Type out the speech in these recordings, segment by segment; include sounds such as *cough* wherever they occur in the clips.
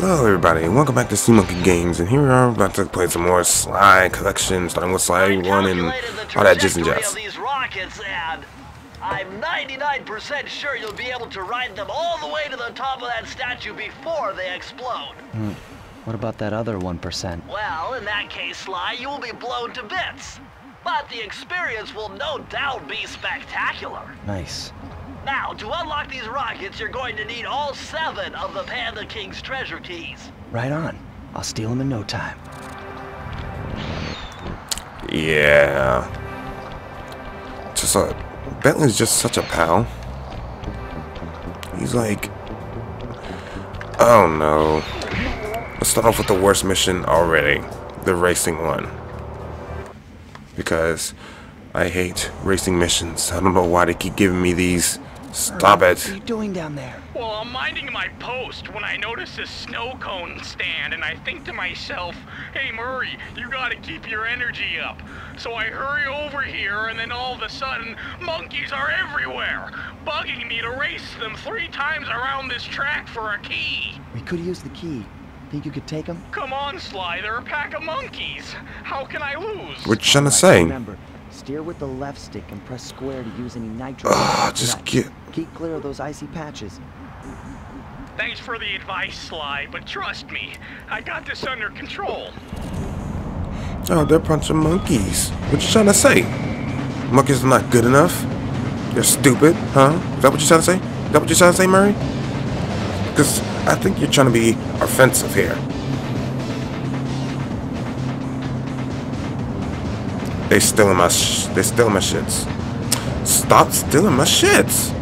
Hello everybody, and welcome back to Sea Monkey Games, and here we are about to play some more Sly Collection, starting with Sly 1 and all that jizz and jazz. These rockets and I'm 99% sure you'll be able to ride them all the way to the top of that statue before they explode. Hmm. What about that other 1%? Well, in that case, Sly, you will be blown to bits. But the experience will no doubt be spectacular. Nice. Now, to unlock these rockets, you're going to need all seven of the Panda King's treasure keys. Right on. I'll steal them in no time. Yeah. Just a... Bentley's just such a pal. He's like... Oh no. Let's start off with the worst mission already. The racing one. Because I hate racing missions. I don't know why they keep giving me these. Stop it. What are you doing down there? Well, I'm minding my post when I notice a snow cone stand, and I think to myself, hey Murray, you gotta keep your energy up. So I hurry over here, and then all of a sudden, monkeys are everywhere, bugging me to race them three times around this track for a key. We could use the key. Think you could take them? Come on, Sly, they're a pack of monkeys. How can I lose? What you trying to say? Remember, steer with the left stick and press square to use any nitro. Ah, Ugh, just Right. get... Keep clear of those icy patches. Thanks for the advice, Sly, but trust me, I got this under control. Oh, they're a bunch of monkeys. What you trying to say? Monkeys are not good enough? They're stupid, huh? Is that what you're trying to say? Is that what you're trying to say, Murray? Because I think you're trying to be offensive here. They stealing my sh they stealing my shits. Stop stealing my shits.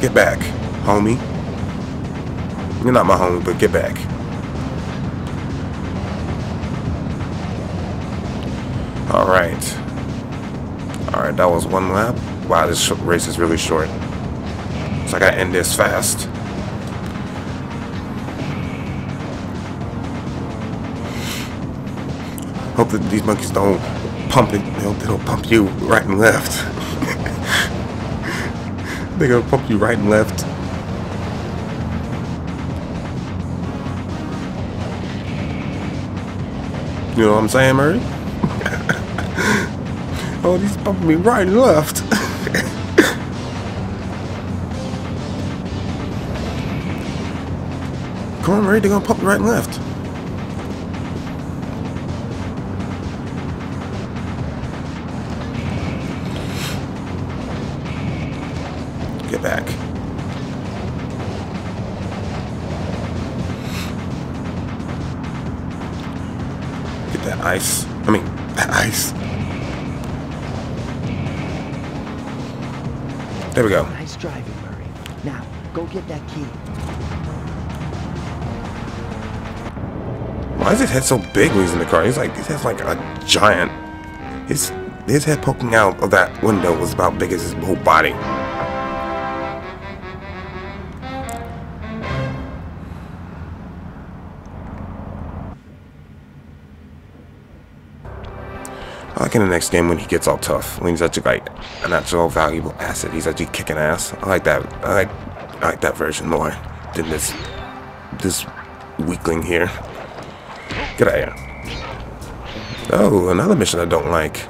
Get back, homie. You're not my homie, but get back. Alright. Alright, that was one lap. Wow, this race is really short. So I gotta end this fast. Hope that these monkeys don't pump it. They don't, they don't pump you right and left. *laughs* They're gonna pump you right and left. You know what I'm saying, Murray? *laughs* oh, he's pumping me right and left. *laughs* Come on, Murray, they're gonna pump right and left. Get back. Get that ice. I mean, that ice. There we go. Nice driving, Murray. Now, go get that key. Why is his head so big when he's in the car? He's like, his head's like a giant. His his head poking out of that window was about big as his whole body. I like in the next game when he gets all tough, when he's actually like an actual valuable asset. He's actually kicking ass. I like that. I like I like that version more than this this weakling here. Get out of here. Oh, another mission I don't like.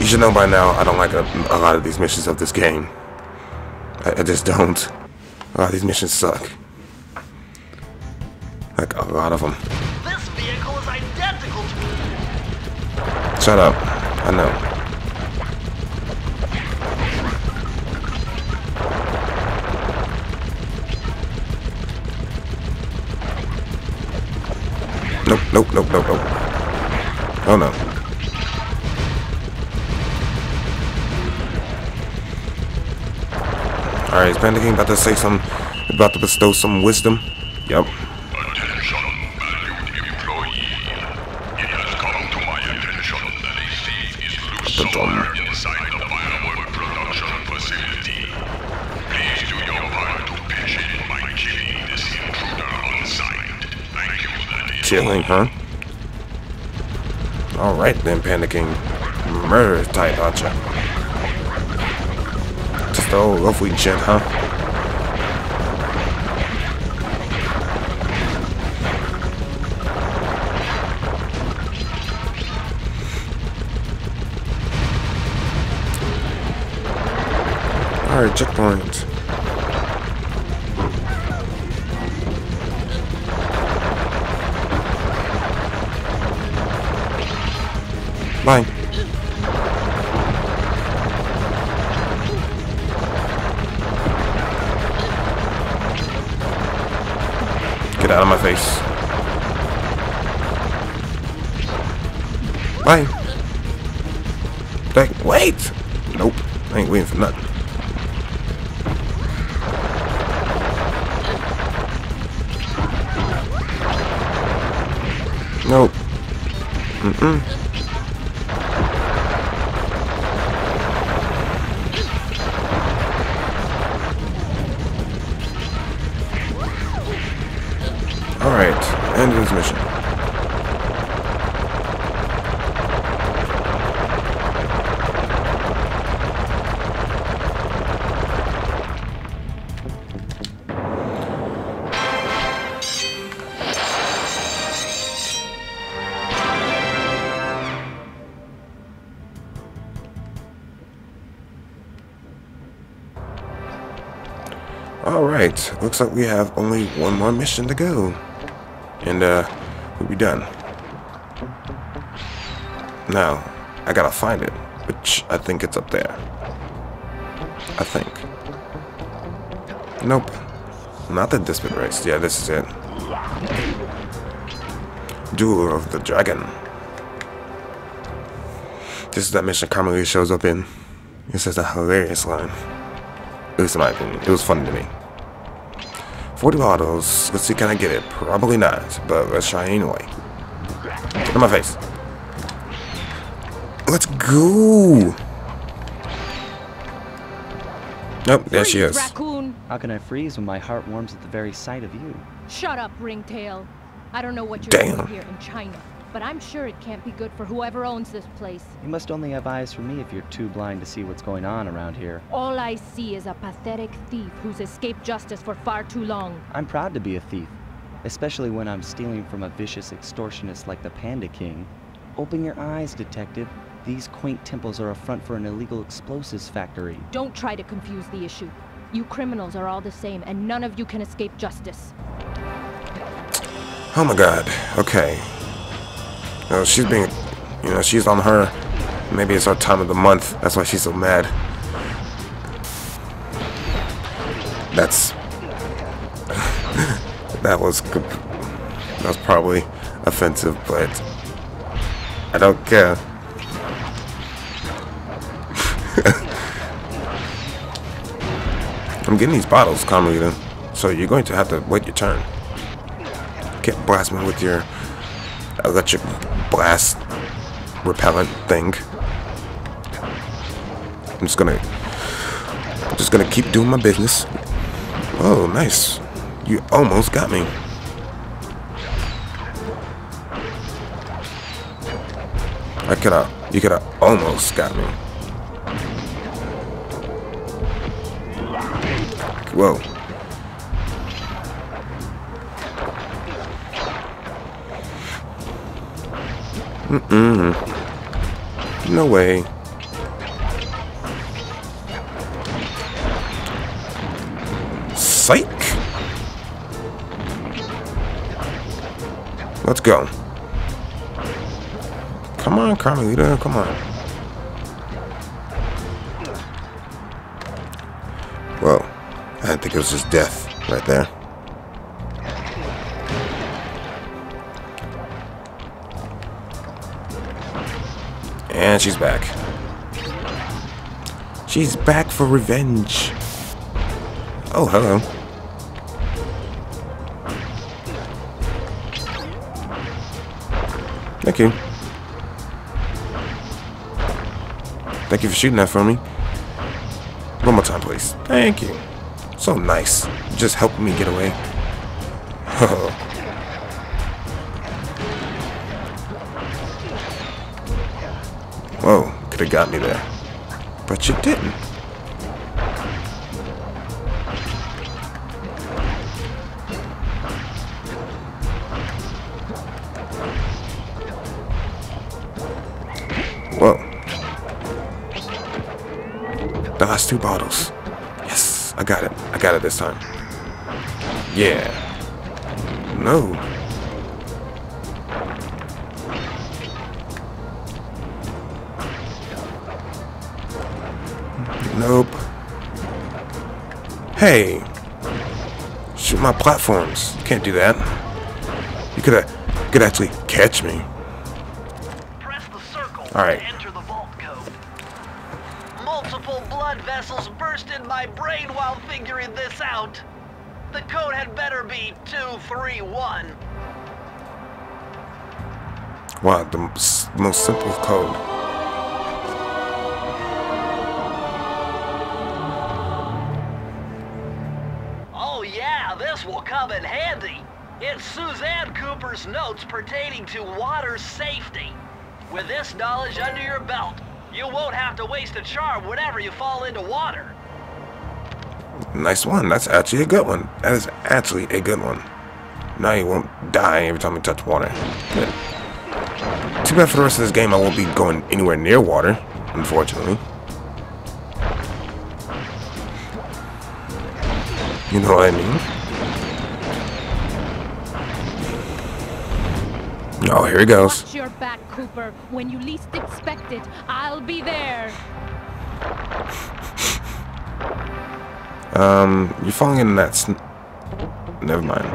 You should know by now I don't like a, a lot of these missions of this game. I, I just don't. A lot of these missions suck. Like a lot of them. Shut up. I know. Nope, nope, nope, nope, nope. Oh no. Alright, is Panda King about to say some, about to bestow some wisdom? Yep. Chilling, huh? Alright then, panicking Murder type, aren't ya? Just still lovely gent, huh? Alright, checkpoint. Bye. Like, wait! Nope. I ain't waiting for nothing. Nope. Mm-mm. Looks like we have only one more mission to go. And, uh, we'll be done. Now, I gotta find it, which I think it's up there. I think. Nope. Not the Dispute Race. Yeah, this is it. Duel of the Dragon. This is that mission Carmelita shows up in. It says a hilarious line. At least in my opinion. It was funny to me. 40 bottles. Let's see, can I get it? Probably not, but let's try anyway. Get in my face. Let's go! Nope, there she is. Raccoon! How can I freeze when my heart warms at the very sight of you? Shut up, Ringtail. I don't know what you're Damn. doing here in China, but I'm sure it can't be good for whoever owns this place. You must only have eyes for me if you're too blind to see what's going on around here. All I see is a pathetic thief who's escaped justice for far too long. I'm proud to be a thief, especially when I'm stealing from a vicious extortionist like the Panda King. Open your eyes, detective. These quaint temples are a front for an illegal explosives factory. Don't try to confuse the issue. You criminals are all the same, and none of you can escape justice. Oh my god. Okay. You know, she's being, you know, she's on her. Maybe it's our time of the month. That's why she's so mad. That's. *laughs* that was... That was probably offensive, but I don't care. *laughs* I'm getting these bottles, Carmelita. So you're going to have to wait your turn. Can't blast me with your Uh, electric blast repellent thing. I'm just gonna I'm just gonna keep doing my business. Oh, nice. You almost got me. I coulda you coulda almost got me. Whoa. Mm-mm. No way. Psych. Let's go. Come on, Carmelita, come on. Whoa. I think it was just death right there. And she's back. She's back for revenge. Oh, hello. Thank you. Thank you for shooting that for me. One more time, please. Thank you. So nice. Just helping me get away. *laughs* could have got me there. But you didn't. Whoa. The last two bottles. Yes, I got it. I got it this time. Yeah. No. Nope. Hey. Shoot my platforms. You can't do that. You could have could actually catch me. Press the circle All right. to enter the vault code. Multiple blood vessels burst in my brain while figuring this out. The code had better be 231. Wow, the most simple code. It's Suzanne Cooper's notes pertaining to water safety. With this knowledge under your belt, you won't have to waste a charm whenever you fall into water. Nice one. That's actually a good one. That is actually a good one. Now you won't die every time you touch water. Good. Too bad for the rest of this game I won't be going anywhere near water, unfortunately. You know what I mean? Oh, here he goes. Watch your back, Cooper. When you least expect it, I'll be there. Um, you're falling in that sn- Never mind.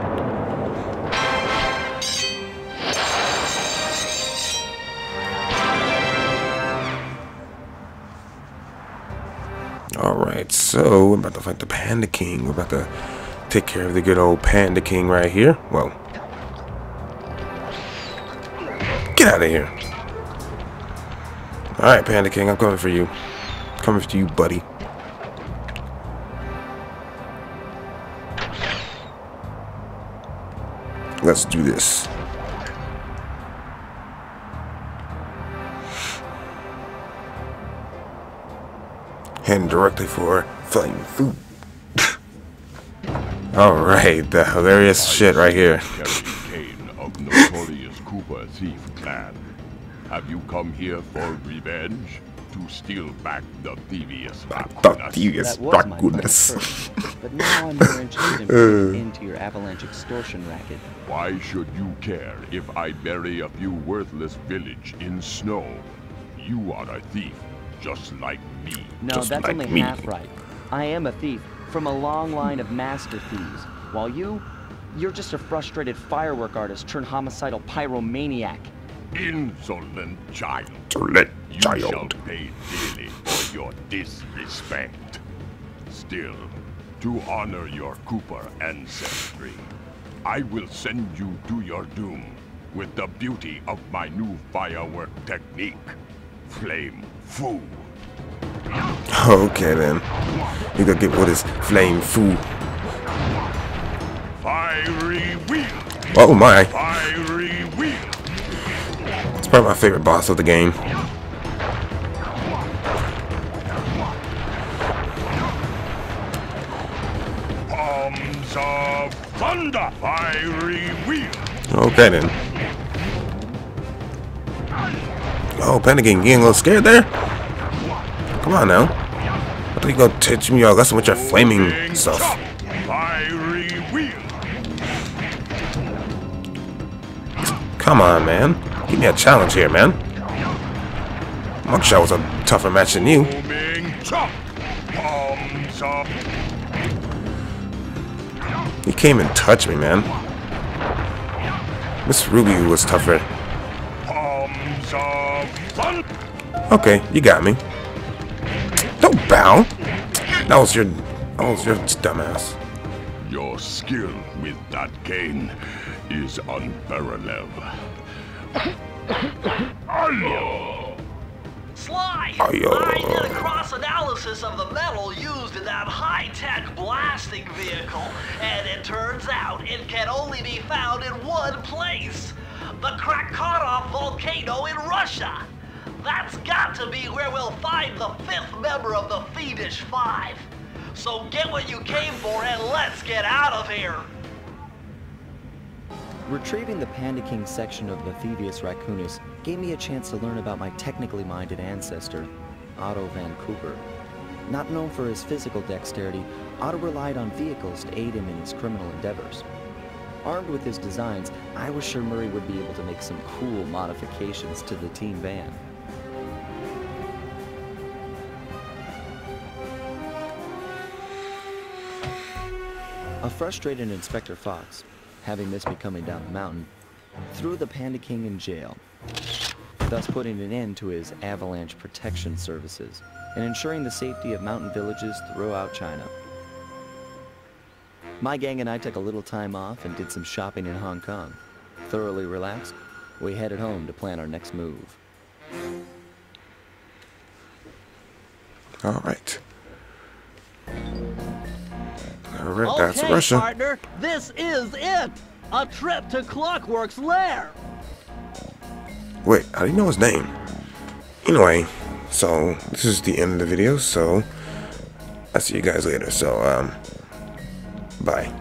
Alright, so we're about to fight the Panda King. We're about to take care of the good old Panda King right here. Well, get out of here. Alright, Panda King, I'm coming for you. Coming for you, buddy. Let's do this. Heading directly for flame food. *laughs* Alright, the hilarious shit right here. Kerry Kane of notorious Cooper thief clan. Have you come here for revenge? To steal back the thievius The Raccoonus? devious That was my goodness. first, but now I'm more interested in breaking into your avalanche extortion racket. Why should you care if I bury a few worthless village in snow? You are a thief, just like me. No, Just that's like only me. half right. I am a thief from a long line of master thieves, while you, you're just a frustrated firework artist turned homicidal pyromaniac. Insolent child. To let You shall child. pay dearly for your disrespect. Still, to honor your Cooper ancestry, I will send you to your doom with the beauty of my new firework technique, Flame Fu. Okay then. You gotta get what is flame food. Fiery wheel! Oh my. It's probably my favorite boss of the game. Palms of thunder! Fiery wheel! Okay then. Oh, Panda King, you getting a little scared there? Come on now. I thought you're gonna teach me your lesson with your flaming stuff. Fiery wheel! Come on, man. Give me a challenge here, man. Mugshot was a tougher match than you. You came and touched me, man. Miss Ruby was tougher. Okay, you got me. Don't bow. That was your, that was your dumbass. Your skill with that cane is unparalleled. Ayo! Sly! Ayo. I did a cross-analysis of the metal used in that high-tech blasting vehicle, and it turns out it can only be found in one place. The Krakarov volcano in Russia. That's got to be where we'll find the fifth member of the Fiendish Five. So get what you came for and let's get out of here. Retrieving the Panda King section of the Thievius Raccoonus gave me a chance to learn about my technically minded ancestor, Otto Van Cooper. Not known for his physical dexterity, Otto relied on vehicles to aid him in his criminal endeavors. Armed with his designs, I was sure Murray would be able to make some cool modifications to the team van. A frustrated Inspector Fox, having missed me coming down the mountain, threw the Panda King in jail, thus putting an end to his avalanche protection services and ensuring the safety of mountain villages throughout China. My gang and I took a little time off and did some shopping in Hong Kong. Thoroughly relaxed, we headed home to plan our next move. All right. Right, that's okay, Russia. partner, this is it. A trip to Clockwork's lair. Wait, how do you know his name? Anyway, so this is the end of the video. So I'll see you guys later. So um, bye.